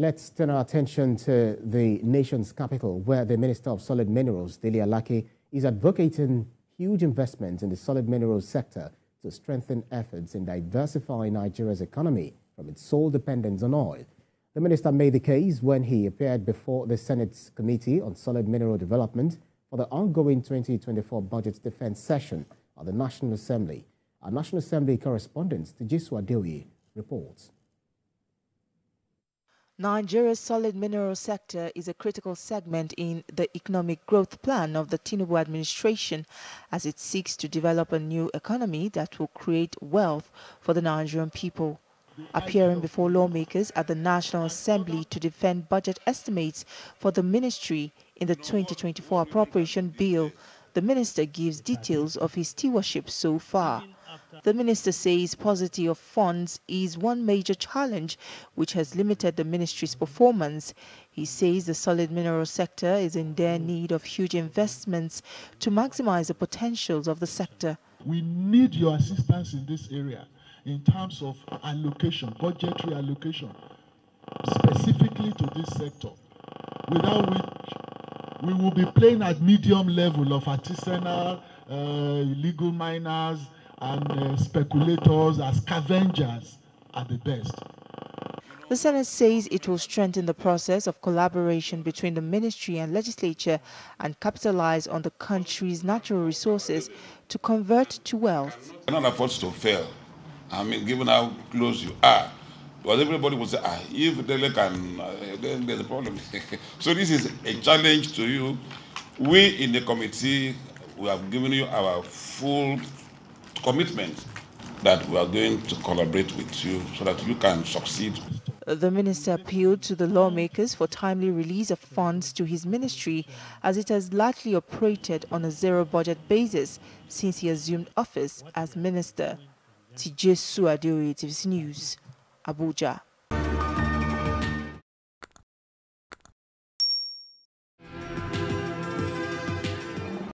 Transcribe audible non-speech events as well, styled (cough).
Let's turn our attention to the nation's capital, where the Minister of Solid Minerals, Dele Alake, is advocating huge investments in the solid minerals sector to strengthen efforts in diversifying Nigeria's economy from its sole dependence on oil. The minister made the case when he appeared before the Senate's Committee on Solid Mineral Development for the ongoing 2024 budget defense session at the National Assembly. Our National Assembly correspondent, Tejiswa Dewi, reports. Nigeria's solid mineral sector is a critical segment in the economic growth plan of the Tinubu administration as it seeks to develop a new economy that will create wealth for the Nigerian people. Appearing before lawmakers at the National Assembly to defend budget estimates for the ministry in the 2024 appropriation bill, the minister gives details of his stewardship so far. The minister says paucity of funds is one major challenge which has limited the ministry's performance. He says the solid mineral sector is in dire need of huge investments to maximize the potentials of the sector. We need your assistance in this area in terms of allocation, budgetary allocation, specifically to this sector, without which we will be playing at medium level of artisanal, uh, illegal miners, and uh, speculators as scavengers at the best. The Senate says it will strengthen the process of collaboration between the ministry and legislature and capitalize on the country's natural resources to convert to wealth. You cannot afford to fail. I mean, given how close you are. Because everybody will say, ah, if they can, uh, then there's a problem. (laughs) so this is a challenge to you. We in the committee, we have given you our full commitment that we are going to collaborate with you so that you can succeed. The minister appealed to the lawmakers for timely release of funds to his ministry as it has largely operated on a zero budget basis since he assumed office as minister. TJ Suadio, News, Abuja.